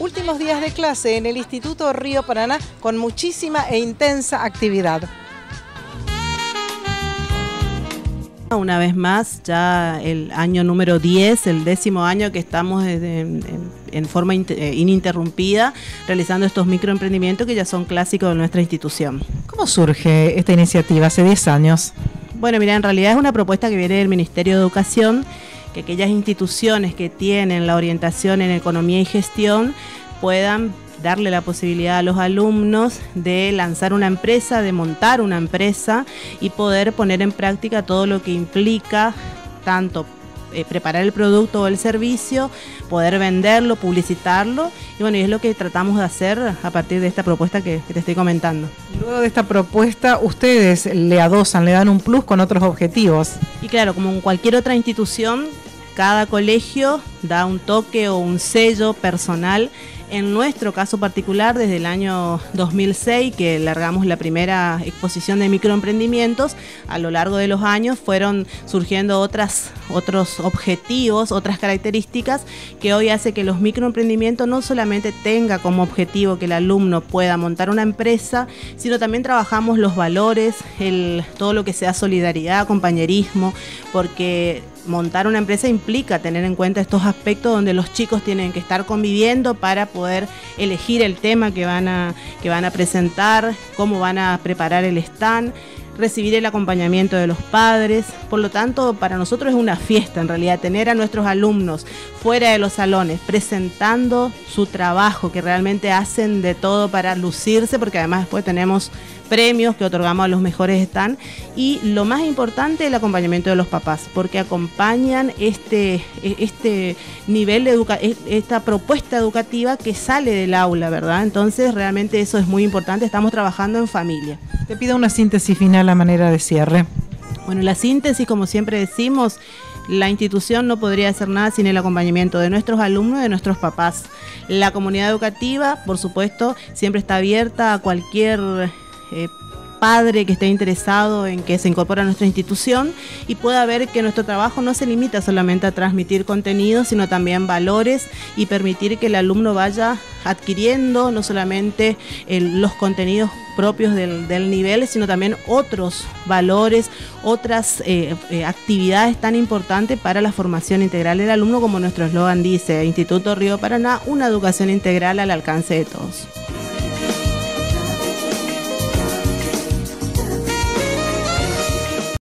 Últimos días de clase en el Instituto Río Paraná con muchísima e intensa actividad. Una vez más, ya el año número 10, el décimo año que estamos en, forma eh, ininterrumpida realizando estos microemprendimientos que ya son clásicos de nuestra institución. ¿Cómo surge esta iniciativa hace 10 años? Bueno, mira, en realidad es una propuesta que viene del Ministerio de Educación, que aquellas instituciones que tienen la orientación en economía y gestión puedan darle la posibilidad a los alumnos de lanzar una empresa, de montar una empresa y poder poner en práctica todo lo que implica tanto eh, preparar el producto o el servicio, poder venderlo, publicitarlo y bueno, y es lo que tratamos de hacer a partir de esta propuesta que, que te estoy comentando. Luego de esta propuesta, ustedes le adosan, le dan un plus con otros objetivos. Y claro, como en cualquier otra institución, cada colegio da un toque o un sello personal. En nuestro caso particular, desde el año 2006, que largamos la primera exposición de microemprendimientos, a lo largo de los años fueron surgiendo otras, otros objetivos, otras características que hoy hace que los microemprendimientos no solamente tenga como objetivo que el alumno pueda montar una empresa, sino también trabajamos los valores, el, todo lo que sea solidaridad, compañerismo, porque montar una empresa implica tener en cuenta estos aspectos donde los chicos tienen que estar conviviendo para poder elegir el tema que van a, que van a presentar, cómo van a preparar el stand recibir el acompañamiento de los padres. Por lo tanto, para nosotros es una fiesta en realidad tener a nuestros alumnos fuera de los salones presentando su trabajo, que realmente hacen de todo para lucirse, porque además después tenemos premios que otorgamos a los mejores están. Y lo más importante el acompañamiento de los papás porque acompañan este e, este nivel de e, esta propuesta educativa que sale del aula verdad entonces realmente eso es muy importante. Estamos trabajando en familia. Te pido una síntesis final a manera de cierre. Bueno la síntesis como siempre decimos la institución no podría hacer nada sin el acompañamiento de nuestros alumnos y de nuestros papás. La comunidad educativa, por supuesto, siempre está abierta a cualquier eh, padre que esté interesado en que se incorpore a nuestra institución y pueda ver que nuestro trabajo no se limita solamente a transmitir contenidos, sino también valores y permitir que el alumno vaya adquiriendo no solamente los contenidos propios del, nivel, sino también otros valores, otras eh, eh, actividades tan importantes para la formación integral del alumno, como nuestro eslogan dice, Instituto Río Paraná, una educación integral al alcance de todos.